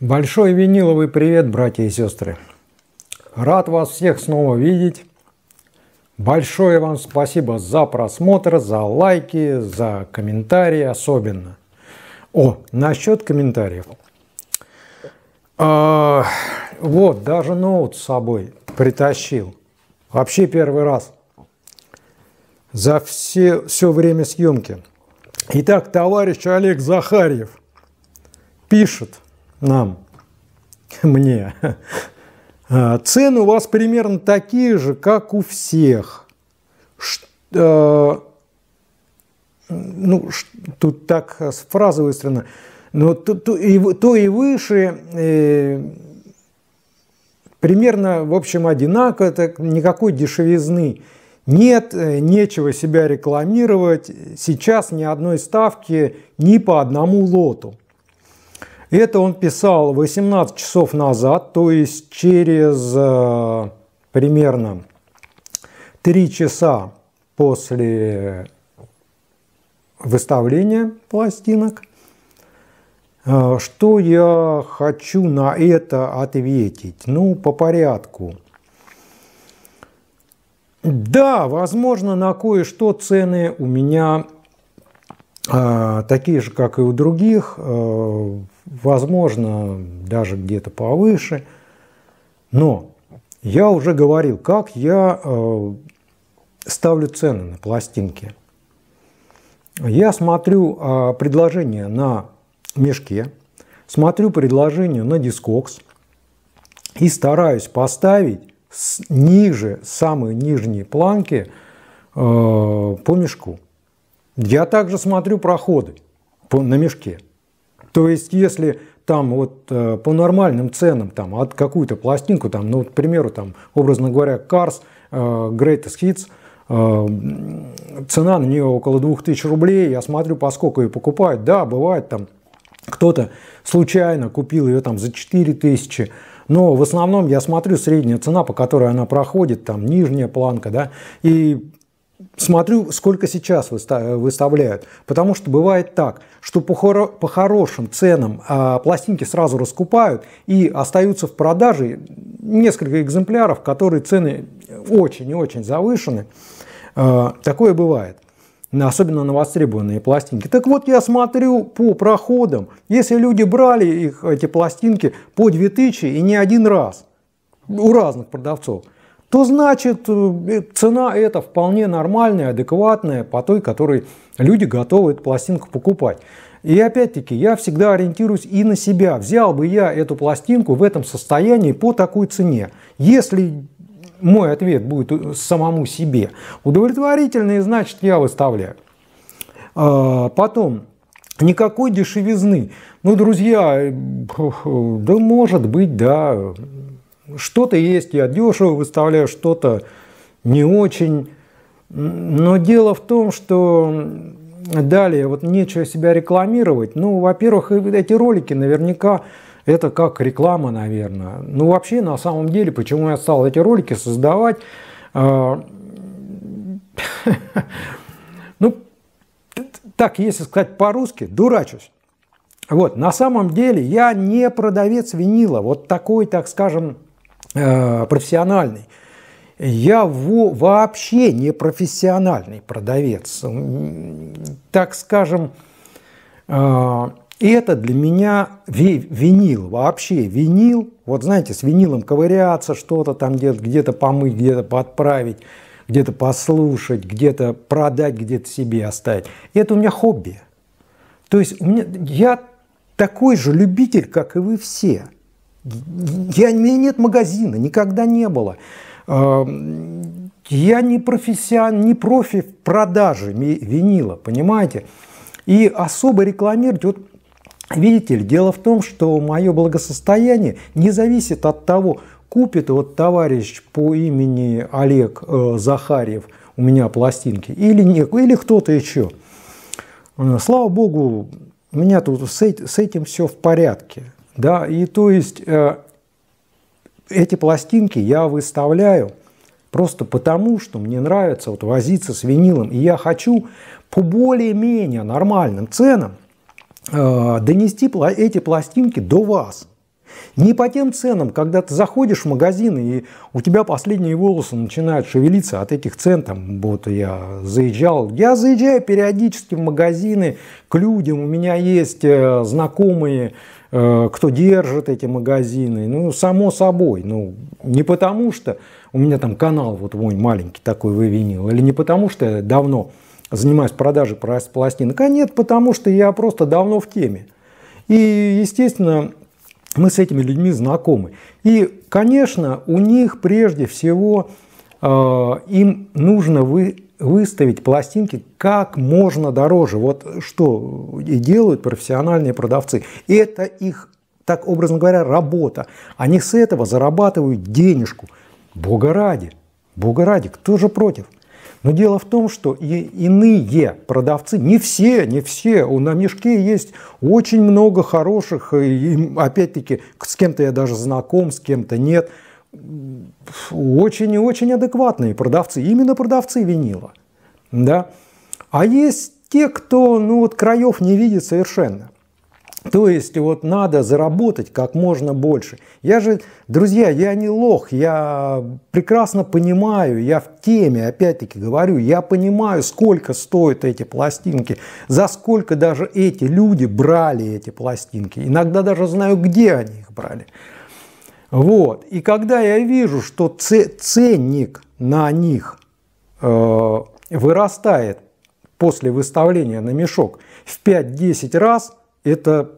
Большой виниловый привет, братья и сестры. Рад вас всех снова видеть. Большое вам спасибо за просмотр, за лайки, за комментарии особенно. О, насчет комментариев. А, вот, даже ноут с собой притащил. Вообще первый раз за все, все время съемки. Итак, товарищ Олег Захарьев пишет нам, мне, а, цены у вас примерно такие же, как у всех. Что, ну, тут так фраза выстроена. Но то, то, и, то и выше э, примерно, в общем, одинаково, это никакой дешевизны нет, э, нечего себя рекламировать, сейчас ни одной ставки ни по одному лоту. Это он писал 18 часов назад, то есть через э, примерно 3 часа после выставления пластинок. Э, что я хочу на это ответить? Ну, по порядку. Да, возможно, на кое-что цены у меня э, такие же, как и у других. Э, возможно, даже где-то повыше. Но я уже говорил, как я э, ставлю цены на пластинки. Я смотрю э, предложение на мешке, смотрю предложение на дискокс и стараюсь поставить ниже самой нижней планки э, по мешку. Я также смотрю проходы на мешке. То есть, если там вот э, по нормальным ценам, там, от какую-то пластинку, там, ну, к примеру, там, образно говоря, Cars э, Greatest Hits, э, цена на нее около 2000 рублей, я смотрю, поскольку ее покупают, да, бывает там, кто-то случайно купил ее там за 4000, но в основном я смотрю средняя цена, по которой она проходит, там нижняя планка, да, и смотрю, сколько сейчас выставляют. Потому что бывает так, что по, хоро по хорошим ценам а, пластинки сразу раскупают и остаются в продаже несколько экземпляров, которые цены очень и очень завышены. А, такое бывает особенно на востребованные пластинки. Так вот, я смотрю по проходам, если люди брали их, эти пластинки по 2000 и не один раз у разных продавцов – то значит э, цена эта вполне нормальная, адекватная по той, которой люди готовы эту пластинку покупать. И опять-таки, я всегда ориентируюсь и на себя. Взял бы я эту пластинку в этом состоянии по такой цене. Если мой ответ будет самому себе удовлетворительный, значит, я выставляю. А, потом, никакой дешевизны. Ну, друзья, э, да может быть, да, что-то есть, я дешево выставляю, что-то не очень. Но дело в том, что далее вот нечего себя рекламировать. Ну, во-первых, эти ролики наверняка это как реклама, наверное. Ну, вообще, на самом деле, почему я стал эти ролики создавать, а, ну, так, если сказать по-русски, дурачусь. Вот, на самом деле я не продавец винила, вот такой, так скажем, профессиональный. Я во, вообще не профессиональный продавец. Так скажем, э, это для меня винил, вообще винил. Вот знаете, с винилом ковыряться, что-то там где-то где помыть, где-то подправить, где-то послушать, где-то продать, где-то себе оставить. Это у меня хобби. То есть у меня, я такой же любитель, как и вы все – я, у меня нет магазина, никогда не было. Эм, я не профессион, не профи в продаже винила, понимаете? И особо рекламировать, вот видите ли, дело в том, что мое благосостояние не зависит от того, купит вот товарищ по имени Олег э, Захарьев у меня пластинки или нет, или кто-то еще. Э, слава богу, у меня тут с этим все в порядке. Да, и то есть э, эти пластинки я выставляю просто потому, что мне нравится вот возиться с винилом, и я хочу по более-менее нормальным ценам э, донести эти пластинки до вас. Не по тем ценам, когда ты заходишь в магазин, и у тебя последние волосы начинают шевелиться от этих цен. Там, вот я заезжал. Я заезжаю периодически в магазины к людям. У меня есть э, знакомые, кто держит эти магазины. Ну, само собой. Ну, не потому что у меня там канал вот мой маленький такой вывинил, или не потому что я давно занимаюсь продажей пластинок, а нет, потому что я просто давно в теме. И, естественно, мы с этими людьми знакомы. И, конечно, у них прежде всего э, им нужно вы, выставить пластинки как можно дороже. Вот что и делают профессиональные продавцы. Это их, так образно говоря, работа. Они с этого зарабатывают денежку. Бога ради. Бога ради. Кто же против? Но дело в том, что и иные продавцы, не все, не все, на мешке есть очень много хороших, и опять-таки с кем-то я даже знаком, с кем-то нет, очень и очень адекватные продавцы, именно продавцы винила. Да? А есть те, кто ну, вот краев не видит совершенно. То есть вот надо заработать как можно больше. Я же, друзья, я не лох, я прекрасно понимаю, я в теме, опять-таки говорю, я понимаю, сколько стоят эти пластинки, за сколько даже эти люди брали эти пластинки. Иногда даже знаю, где они их брали. Вот. И когда я вижу, что ценник на них э, вырастает после выставления на мешок в 5-10 раз – это,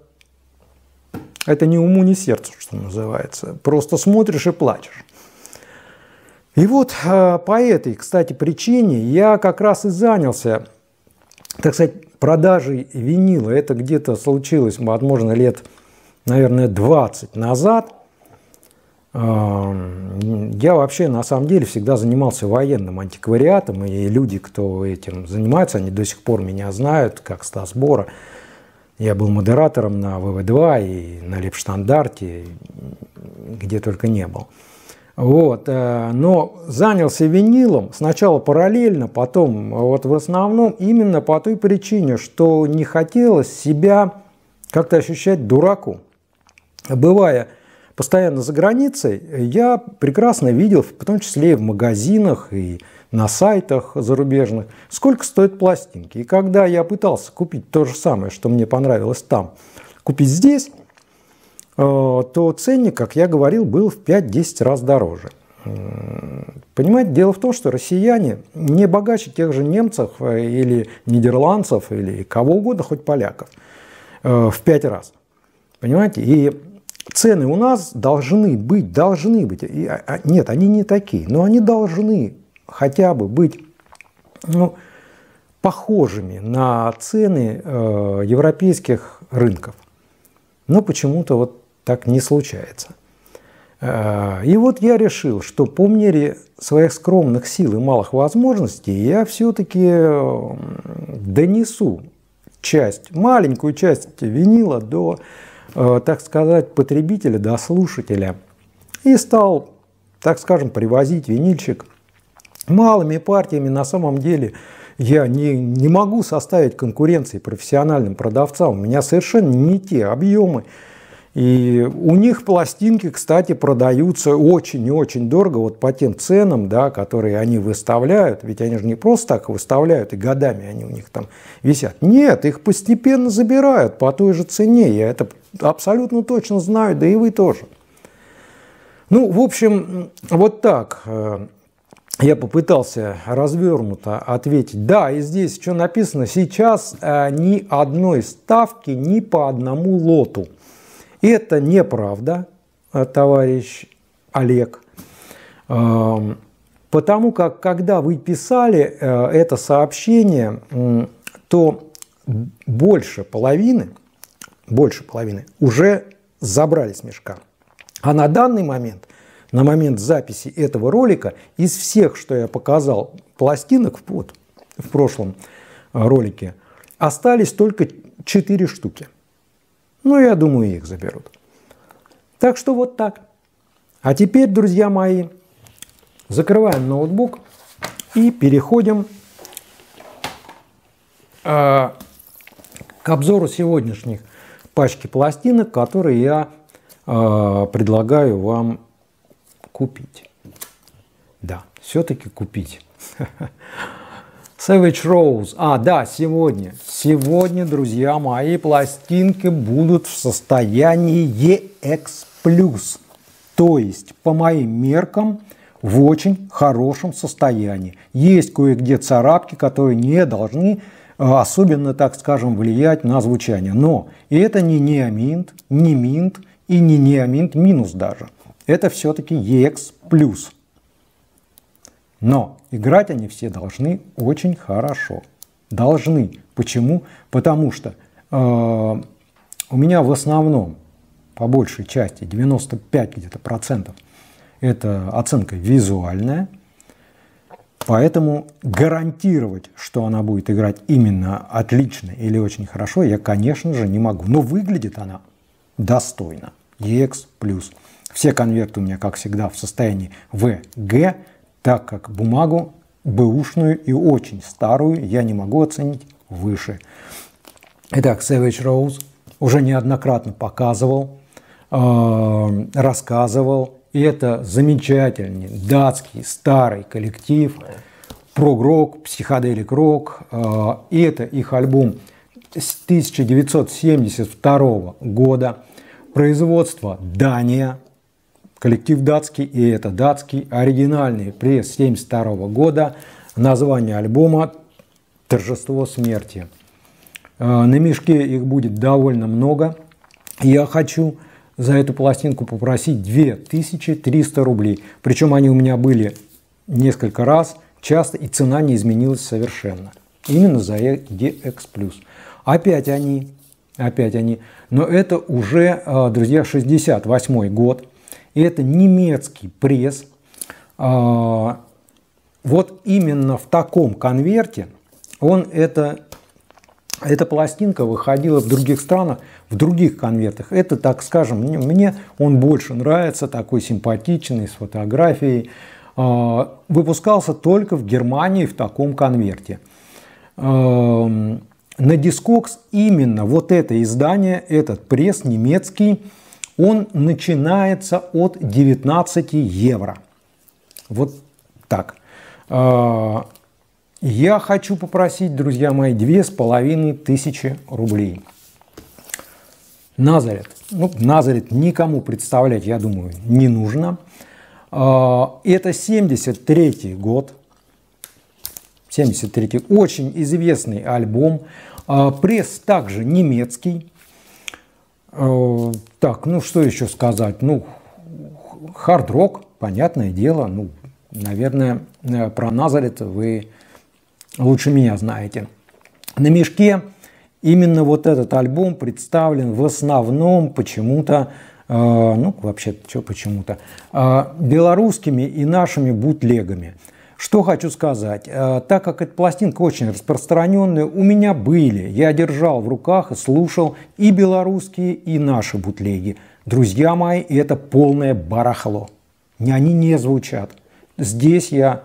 это не уму, не сердцу, что называется. Просто смотришь и плачешь. И вот а, по этой, кстати, причине я как раз и занялся, так сказать, продажей винила. Это где-то случилось, возможно, лет, наверное, 20 назад. А, я вообще, на самом деле, всегда занимался военным антиквариатом, и люди, кто этим занимается, они до сих пор меня знают, как Стас Бора – я был модератором на ВВ-2 и на Лепштандарте, где только не был. Вот, э, но занялся винилом сначала параллельно, потом вот в основном именно по той причине, что не хотелось себя как-то ощущать дураку. Бывая постоянно за границей, я прекрасно видел, в том числе и в магазинах, и на сайтах зарубежных, сколько стоят пластинки. И когда я пытался купить то же самое, что мне понравилось там, купить здесь, э, то ценник, как я говорил, был в 5-10 раз дороже. Понимаете, дело в том, что россияне не богаче тех же немцев э, или нидерландцев или кого угодно, хоть поляков, э, в 5 раз. Понимаете? И цены у нас должны быть, должны быть. И, а, а, нет, они не такие, но они должны хотя бы быть ну, похожими на цены э, европейских рынков. Но почему-то вот так не случается. Э, и вот я решил, что по мере своих скромных сил и малых возможностей я все-таки э, донесу часть, маленькую часть винила до, так сказать, потребителя, до слушателя. И стал, так скажем, привозить винильчик – малыми партиями на самом деле я не, не могу составить конкуренции профессиональным продавцам. У меня совершенно не те объемы. И у них пластинки, кстати, продаются очень и очень дорого, вот по тем ценам, да, которые они выставляют. Ведь они же не просто так выставляют, и годами они у них там висят. Нет, их постепенно забирают по той же цене. Я это абсолютно точно знаю, да и вы тоже. Ну, в общем, вот так я попытался развернуто ответить. Да, и здесь что написано? Сейчас э, ни одной ставки ни по одному лоту. Это неправда, э, товарищ Олег. Э, потому как, когда вы писали э, это сообщение, то больше половины, больше половины уже забрали с мешка. А на данный момент – на момент записи этого ролика из всех, что я показал, пластинок вот, в прошлом э, ролике, остались только 4 штуки. Ну, я думаю, их заберут. Так что вот так. А теперь, друзья мои, закрываем ноутбук и переходим э, к обзору сегодняшних пачки пластинок, которые я предлагаю вам купить. Да, все-таки купить. Savage Rose. А, да, сегодня. Сегодня, друзья мои, пластинки будут в состоянии EX+. То есть, по моим меркам, в очень хорошем состоянии. Есть кое-где царапки, которые не должны э, особенно, так скажем, влиять на звучание. Но это не неоминт, не минт и не неоминт минус даже. Это все-таки EX+. Но играть они все должны очень хорошо. Должны. Почему? Потому что э, у меня в основном, по большей части, 95 где-то процентов, это оценка визуальная. Поэтому гарантировать, что она будет играть именно отлично или очень хорошо, я, конечно же, не могу. Но выглядит она достойно. EX+. Все конверты у меня, как всегда, в состоянии VG так как бумагу бэушную и очень старую я не могу оценить выше. Итак, Savage Rose уже неоднократно показывал, э, рассказывал. И это замечательный датский старый коллектив, прогрок, психоделик рок. Э, и это их альбом с 1972 года. Производство Дания, Коллектив датский, и это датский, оригинальный пресс 1972 года, название альбома «Торжество смерти». Э, на мешке их будет довольно много. Я хочу за эту пластинку попросить 2300 рублей. Причем они у меня были несколько раз, часто, и цена не изменилась совершенно. Именно за DX+. Опять они, опять они. Но это уже, э, друзья, 68 год. И это немецкий пресс. А, вот именно в таком конверте он это, эта пластинка выходила в других странах, в других конвертах. Это, так скажем, мне он больше нравится, такой симпатичный, с фотографией. А, выпускался только в Германии в таком конверте. На Discogs именно вот это издание, этот пресс немецкий, он начинается от 19 евро. Вот так. А, я хочу попросить, друзья мои, две с половиной тысячи рублей. Назарет. Ну, Назарет никому представлять, я думаю, не нужно. А, это 73 год. 73 очень известный альбом. А, пресс также немецкий. Э, так, ну что еще сказать? Ну, хард-рок, понятное дело. Ну, наверное, э, про Назарет вы лучше меня знаете. На мешке именно вот этот альбом представлен в основном почему-то, э, ну вообще, что почему-то, белорусскими и нашими бутлегами – что хочу сказать. Э, так как эта пластинка очень распространенная, у меня были, я держал в руках и слушал и белорусские, и наши бутлеги. Друзья мои, это полное барахло. Они не звучат. Здесь я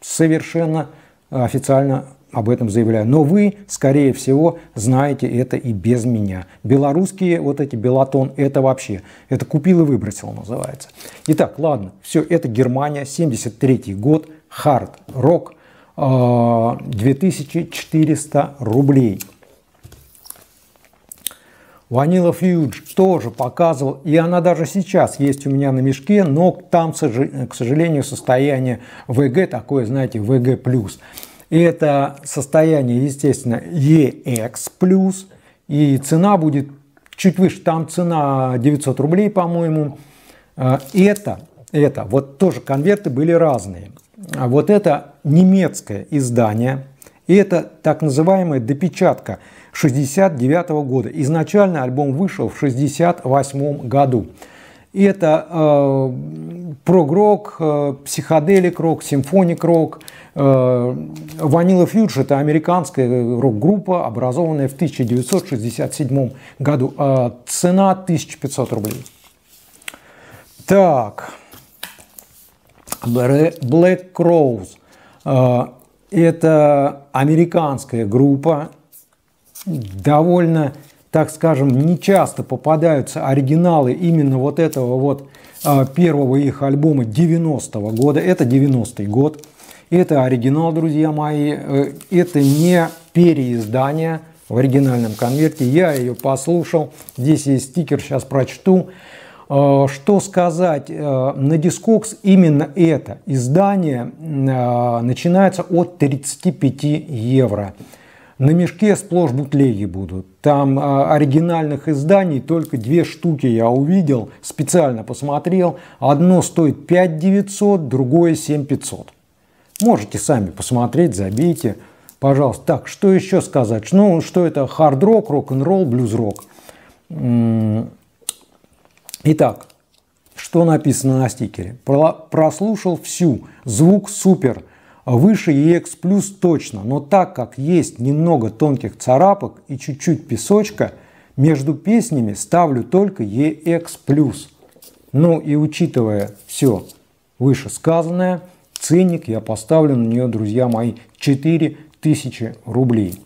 совершенно официально об этом заявляю. Но вы, скорее всего, знаете это и без меня. Белорусские вот эти белатон, это вообще, это купил и выбросил называется. Итак, ладно, все, это Германия, 73 год, хард, рок, 2400 рублей. Ванила Фьюдж тоже показывал, и она даже сейчас есть у меня на мешке, но там, к сожалению, состояние ВГ такое, знаете, ВГ+. И это состояние, естественно, EX+, и цена будет чуть выше, там цена 900 рублей, по-моему. А, это, это, вот тоже конверты были разные. А вот это немецкое издание, и это так называемая допечатка 69 года. Изначально альбом вышел в 68 году. И это э, прогрок, э, психоделик-рок, симфоник-рок. Э, Ванила Фьюдж – это американская рок-группа, образованная в 1967 году. Э, цена 1500 рублей. Так, Black Crows э, – это американская группа, довольно так скажем, не часто попадаются оригиналы именно вот этого вот а, первого их альбома 90-го года. Это 90-й год. Это оригинал, друзья мои. Э, это не переиздание в оригинальном конверте. Я ее послушал. Здесь есть стикер, сейчас прочту. Э, что сказать, э, на Discogs именно это издание начинается от 35 евро. На мешке сплошь бутлеги будут. Там а, оригинальных изданий только две штуки я увидел, специально посмотрел. Одно стоит 5 900, другое 7 500. Можете сами посмотреть, забейте, пожалуйста. Так, что еще сказать? Ну, что это хард-рок, рок-н-ролл, блюз-рок. Итак, что написано на стикере? Прослушал всю, звук супер – Выше EX плюс точно, но так как есть немного тонких царапок и чуть-чуть песочка, между песнями ставлю только EX плюс. Ну и учитывая все вышесказанное, ценник я поставлю на нее, друзья мои, 4000 рублей.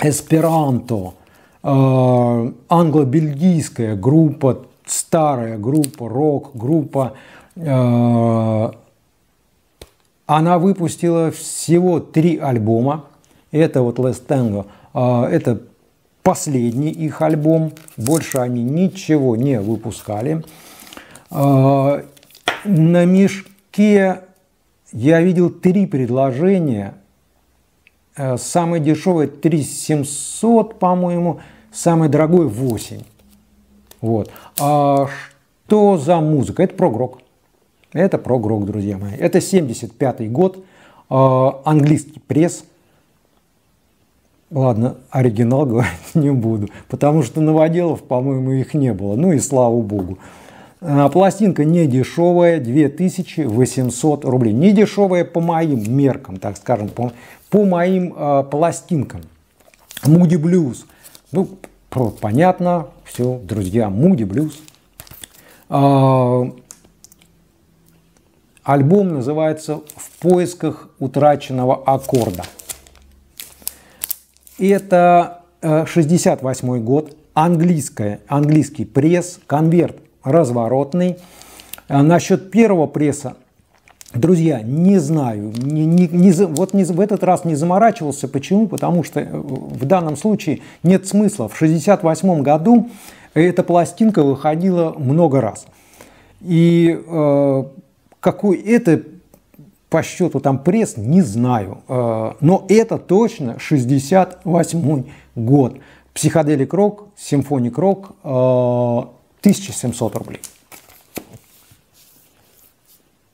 Эсперанто, э, англо-бельгийская группа, старая группа, рок-группа, она выпустила всего три альбома. Это вот Last Tango. Э, это последний их альбом. Больше они ничего не выпускали. Э, на мешке я видел три предложения. Самый дешевый 3700, по-моему. Самый дорогой 8. Вот. А что за музыка? Это прогрок. Это прогрок, друзья мои. Это 75 год, э, английский пресс. Ладно, оригинал говорить не буду, потому что новоделов, по-моему, их не было. Ну и слава богу. Э, пластинка не дешевая, 2800 рублей. Не дешевая по моим меркам, так скажем, по, по моим э, пластинкам. Муди Блюз. Ну, понятно, все, друзья, Муди Блюз. Альбом называется «В поисках утраченного аккорда». Это 68 э, год, английская, английский пресс, конверт разворотный. Э, насчет первого пресса, друзья, не знаю, не, не, не, вот не, в этот раз не заморачивался. Почему? Потому что э, в данном случае нет смысла. В 68 году эта пластинка выходила много раз. И э, какой это по счету там пресс, не знаю. Э, но это точно 68 год. Психоделик рок, симфоник рок, 1700 э, рублей.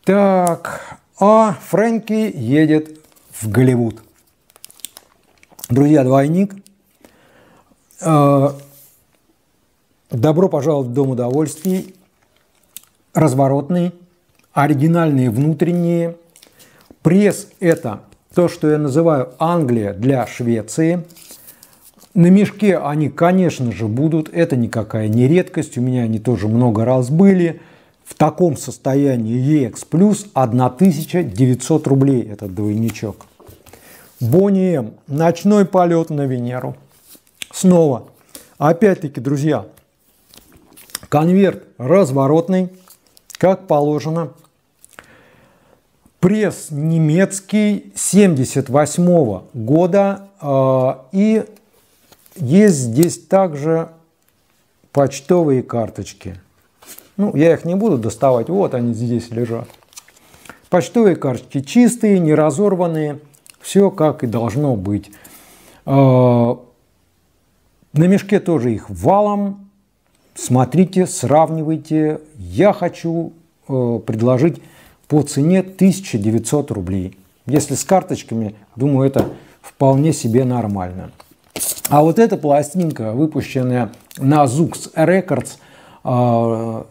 Так, а Фрэнки едет в Голливуд. Друзья, двойник. Э, добро пожаловать в Дом удовольствий. Разворотный оригинальные внутренние. Пресс – это то, что я называю Англия для Швеции. На мешке они, конечно же, будут. Это никакая не редкость. У меня они тоже много раз были. В таком состоянии EX плюс 1900 рублей этот двойничок. Бонни М. Ночной полет на Венеру. Снова. Опять-таки, друзья, конверт разворотный, как положено – пресс немецкий 78 года. А, и есть здесь также почтовые карточки. Ну, я их не буду доставать, вот они здесь лежат. Почтовые карточки чистые, не разорванные, все как и должно быть. А, на мешке тоже их валом. Смотрите, сравнивайте. Я хочу э, предложить по цене 1900 рублей. Если с карточками, думаю, это вполне себе нормально. А вот эта пластинка, выпущенная на Zux Records а,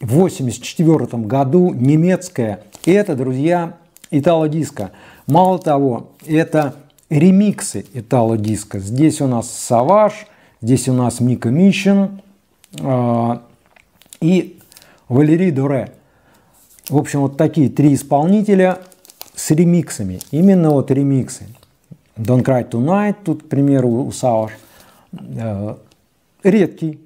в 1984 году, немецкая, это, друзья, итало-диско. Мало того, это ремиксы итало-диско. Здесь у нас Саваш, здесь у нас Мика Мишин э, и Валерий Дуре. В общем, вот такие три исполнителя с ремиксами. Именно вот ремиксы. Don't Cry Tonight, тут, к примеру, у Сауш. Э, редкий,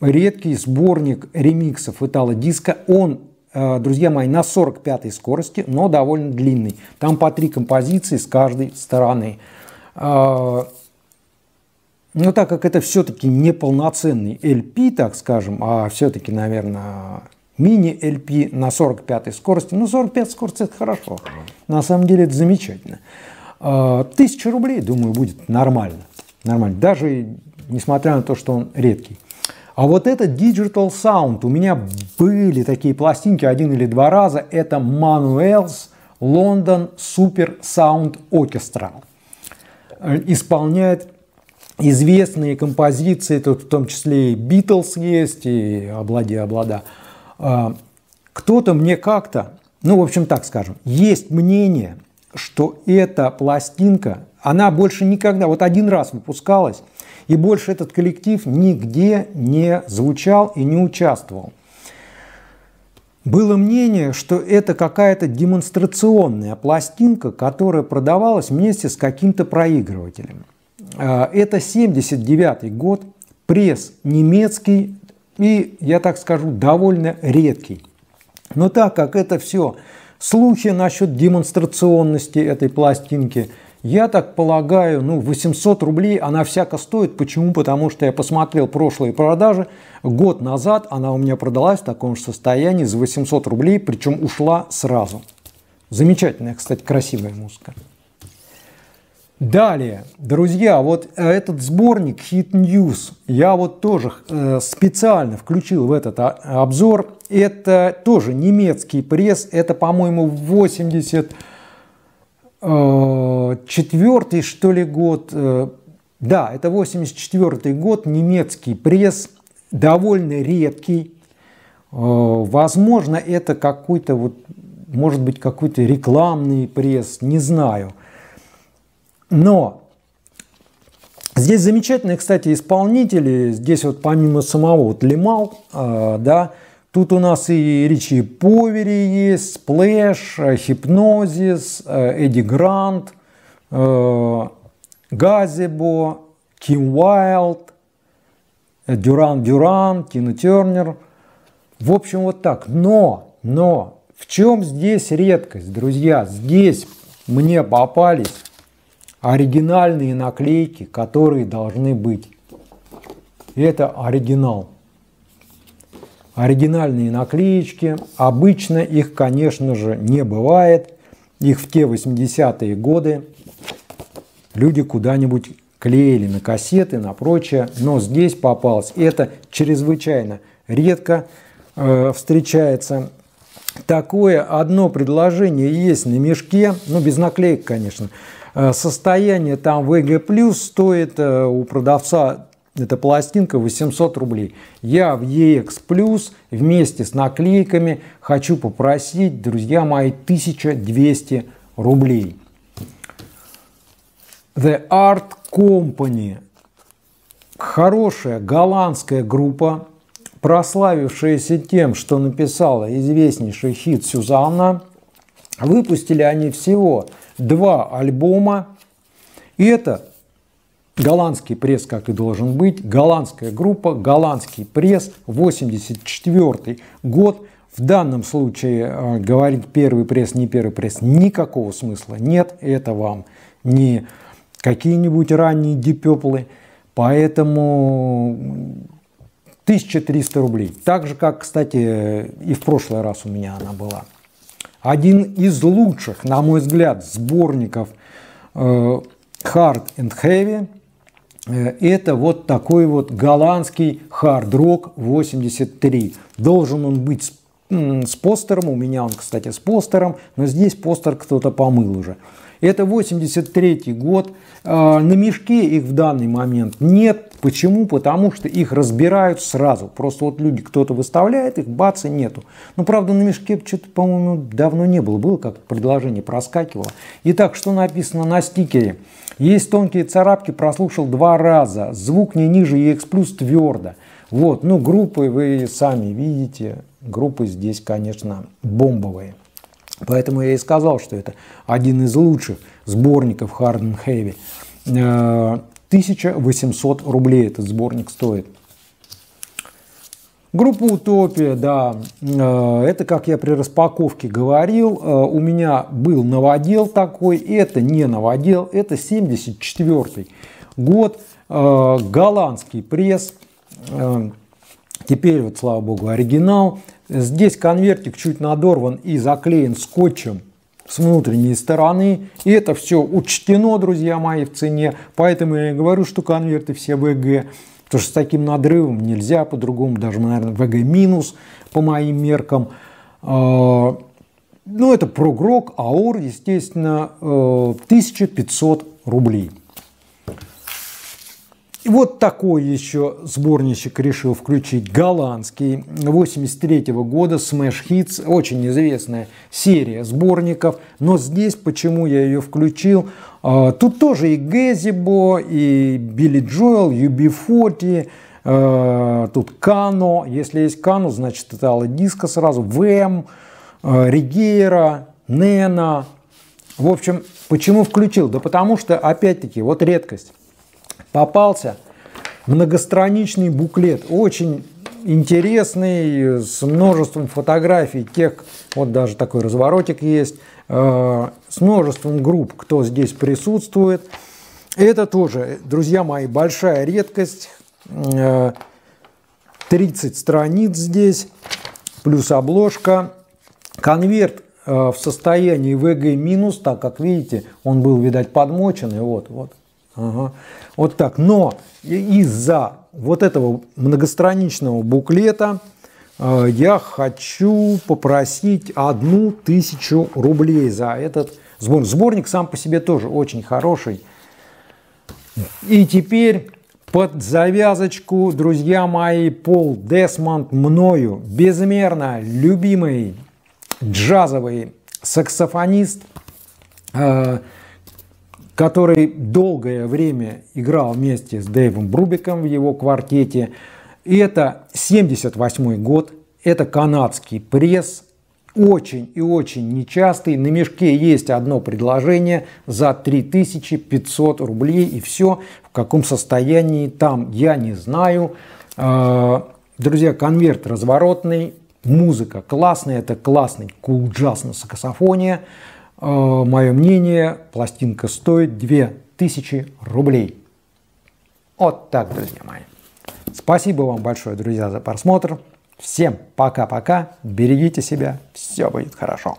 редкий сборник ремиксов итало-диска. Он, э, друзья мои, на 45 скорости, но довольно длинный. Там по три композиции с каждой стороны. Э, но так как это все-таки не полноценный LP, так скажем, а все-таки, наверное, мини-LP на 45 скорости, ну 45 скорости это хорошо. На самом деле это замечательно. Тысяча рублей, думаю, будет нормально. Нормально. Даже несмотря на то, что он редкий. А вот этот Digital Sound, у меня были такие пластинки один или два раза. Это Manuel's London Super Sound Orchestra. Исполняет известные композиции, тут в том числе и Beatles есть, и Облади-Облада. А, кто-то мне как-то, ну, в общем, так скажем, есть мнение, что эта пластинка, она больше никогда, вот один раз выпускалась, и больше этот коллектив нигде не звучал и не участвовал. Было мнение, что это какая-то демонстрационная пластинка, которая продавалась вместе с каким-то проигрывателем. А, это 79 год, пресс немецкий и, я так скажу, довольно редкий. Но так как это все слухи насчет демонстрационности этой пластинки – я так полагаю, ну, 800 рублей она всяко стоит. Почему? Потому что я посмотрел прошлые продажи. Год назад она у меня продалась в таком же состоянии за 800 рублей, причем ушла сразу. Замечательная, кстати, красивая музыка. Далее, друзья, вот этот сборник Hit News. Я вот тоже э, специально включил в этот а, обзор. Это тоже немецкий пресс, это, по-моему, 80 Э, что ли, год, э, да, это 84 год, немецкий пресс, довольно редкий. Возможно, это какой-то вот, может быть, какой-то рекламный пресс, не знаю. Но здесь замечательные, кстати, исполнители. Здесь вот помимо самого вот Limahl, да, Тут у нас и Ricchi e Poveri есть, Splash, Hypnosis, Eddy Grant, э, Газебо, Ким Уайлд, Дюран Дюран, Тина Тернер. В общем, вот так. Но, но, в чем здесь редкость, друзья? Здесь мне попались оригинальные наклейки, которые должны быть. Это оригинал оригинальные наклеечки. Обычно их, конечно же, не бывает. Их в те 80-е годы люди куда-нибудь клеили на кассеты, на прочее. Но здесь попалось. Это чрезвычайно редко э, встречается. Такое одно предложение есть на мешке, ну без наклеек, конечно. Э, состояние там VG+, стоит э, у продавца эта пластинка 800 рублей. Я в EX Plus вместе с наклейками хочу попросить, друзья мои, 1200 рублей. The Art Company. Хорошая голландская группа, прославившаяся тем, что написала известнейший хит Сюзанна. Выпустили они всего два альбома. И это Голландский пресс, как и должен быть, голландская группа, голландский пресс, 84 год. В данном случае э, говорить первый пресс, не первый пресс, никакого смысла нет. Это вам не какие-нибудь ранние дипеплы. Поэтому 1300 рублей. Так же, как, кстати, и в прошлый раз у меня она была. Один из лучших, на мой взгляд, сборников э, Hard and Heavy – Э, это вот такой вот голландский хард-рок 83. Должен он быть с, с постером, у меня он, кстати, с постером, но здесь постер кто-то помыл уже. Это 83 год, а, на мешке их в данный момент нет. Почему? Потому что их разбирают сразу. Просто вот люди, кто-то выставляет их, бац, и нету. Ну, правда, на мешке что-то, по-моему, давно не было. Было как предложение проскакивало. Итак, что написано на стикере? Есть тонкие царапки, прослушал два раза. Звук не ниже EX+, твердо. Вот, ну, группы вы сами видите. Группы здесь, конечно, бомбовые. Поэтому я и сказал, что это один из лучших сборников Hard and Heavy. 1800 рублей этот сборник стоит. Группа «Утопия», да, э, это, как я при распаковке говорил, э, у меня был новодел такой, это не новодел, это 74 год, э, голландский пресс, теперь вот, слава богу, оригинал. Здесь конвертик чуть надорван и заклеен скотчем с внутренней стороны. И это все учтено, друзья мои, в цене. Поэтому я и говорю, что конверты все ВГ. Потому что с таким надрывом нельзя по-другому, даже, наверное, ВГ минус по моим меркам. А, ну, это прогрок, АУР, естественно, 1500 э, рублей. И вот такой еще сборничек решил включить голландский 83 -го года Smash Hits, очень известная серия сборников, но здесь почему я ее включил, а, тут тоже и Гэзибо, и Билли Джоэл, UB40, а, тут Кано, если есть Кано, значит это Алла Диско сразу, ВМ, а, Ригейра, Нена, в общем, почему включил? Да потому что, опять-таки, вот редкость попался многостраничный буклет, очень интересный, с множеством фотографий тех, вот даже такой разворотик есть, э, с множеством групп, кто здесь присутствует. Это тоже, друзья мои, большая редкость. 30 э, страниц здесь, плюс обложка. Конверт э, в состоянии VG минус, так как видите, он был, видать, подмочен, и вот, вот, Ага. Вот так. Но из-за вот этого многостраничного буклета э, я хочу попросить одну тысячу рублей за этот сборник. Сборник сам по себе тоже очень хороший. И теперь под завязочку, друзья мои, Пол Десмонд мною безмерно любимый джазовый саксофонист э, – который долгое время играл вместе с Дэйвом Брубиком в его квартете. И это 78 год, это канадский пресс, очень и очень нечастый. На мешке есть одно предложение за 3500 рублей и все. В каком состоянии там, я не знаю. А, друзья, конверт разворотный, музыка классная, это классный кул джаз на саксофоне. Э, мое мнение, пластинка стоит 2000 рублей. Вот так, друзья мои. Спасибо вам большое, друзья, за просмотр. Всем пока-пока. Берегите себя. Все будет хорошо.